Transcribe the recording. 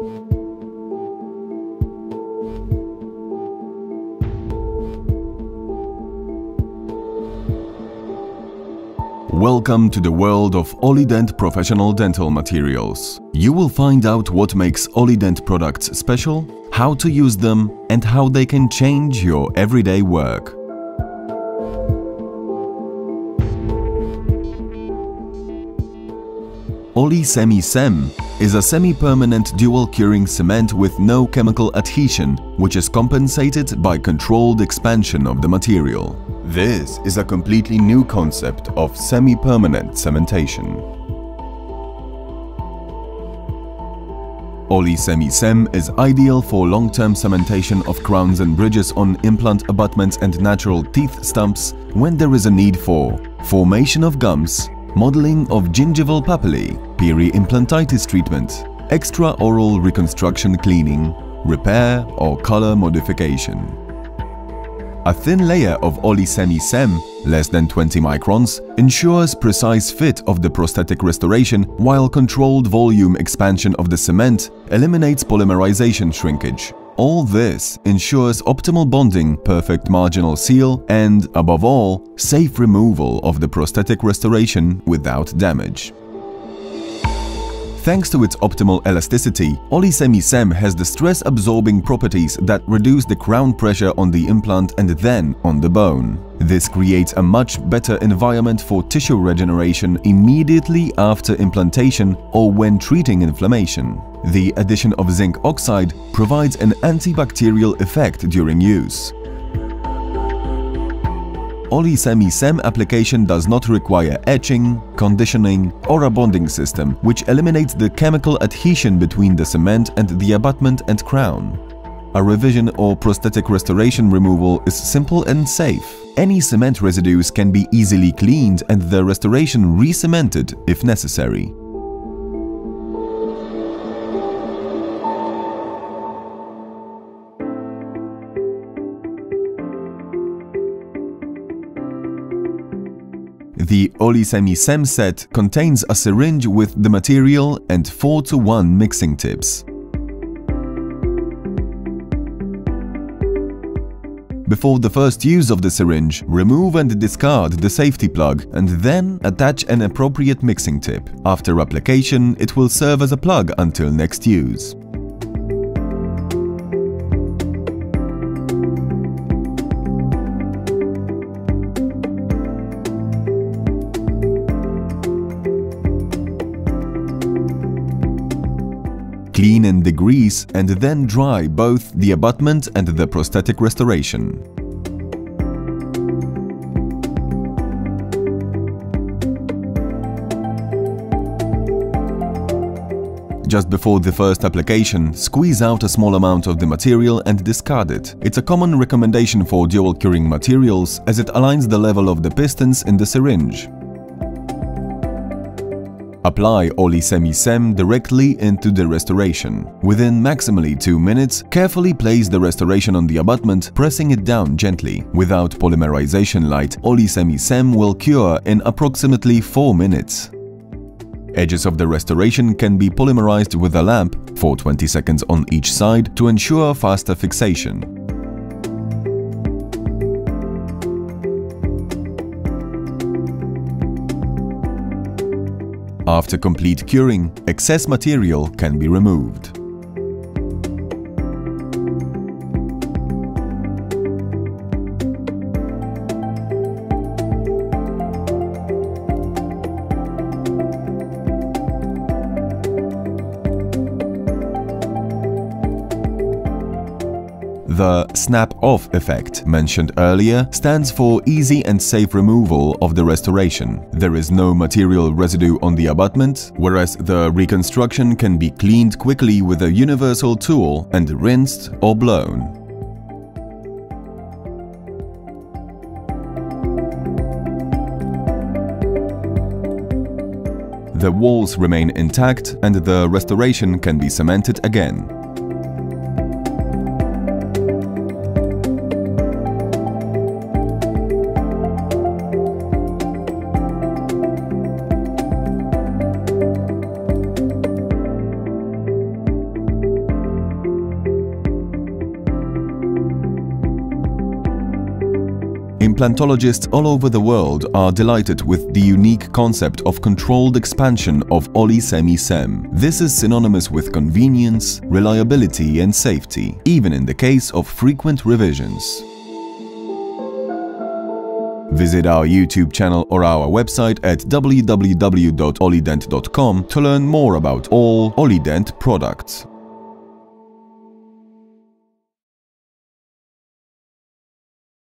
Welcome to the world of Olident professional dental materials. You will find out what makes Olident products special, how to use them, and how they can change your everyday work. OliSemi CEM is a semi-permanent dual curing cement with no chemical adhesion, which is compensated by controlled expansion of the material. This is a completely new concept of semi-permanent cementation. OliSemi CEM is ideal for long-term cementation of crowns and bridges on implant abutments and natural teeth stumps when there is a need for formation of gums, modeling of gingival papillae, peri-implantitis treatment, extra-oral reconstruction cleaning, repair or color modification. A thin layer of OliSemi CEM, less than 20 microns, ensures precise fit of the prosthetic restoration while controlled volume expansion of the cement eliminates polymerization shrinkage. All this ensures optimal bonding, perfect marginal seal, and, above all, safe removal of the prosthetic restoration without damage. Thanks to its optimal elasticity, OliSemi CEM has the stress-absorbing properties that reduce the crown pressure on the implant and then on the bone. This creates a much better environment for tissue regeneration immediately after implantation or when treating inflammation. The addition of zinc oxide provides an antibacterial effect during use. OliSemi CEM application does not require etching, conditioning or a bonding system, which eliminates the chemical adhesion between the cement and the abutment and crown. A revision or prosthetic restoration removal is simple and safe. Any cement residues can be easily cleaned and the restoration re-cemented if necessary. The OliSemi CEM set contains a syringe with the material and 4 to 1 mixing tips. Before the first use of the syringe, remove and discard the safety plug and then attach an appropriate mixing tip. After application, it will serve as a plug until next use. Clean and degrease and then dry both the abutment and the prosthetic restoration. Just before the first application, squeeze out a small amount of the material and discard it. It's a common recommendation for dual curing materials as it aligns the level of the pistons in the syringe. Apply OliSemi CEM directly into the restoration. Within maximally 2 minutes, carefully place the restoration on the abutment, pressing it down gently. Without polymerization light, OliSemi CEM will cure in approximately 4 minutes. Edges of the restoration can be polymerized with a lamp for 20 seconds on each side to ensure faster fixation. After complete curing, excess material can be removed. The snap-off effect mentioned earlier stands for easy and safe removal of the restoration. There is no material residue on the abutment, whereas the reconstruction can be cleaned quickly with a universal tool and rinsed or blown. The walls remain intact and the restoration can be cemented again. Implantologists all over the world are delighted with the unique concept of controlled expansion of OliSemi CEM. This is synonymous with convenience, reliability and safety, even in the case of frequent revisions. Visit our YouTube channel or our website at www.olident.com to learn more about all Olident products.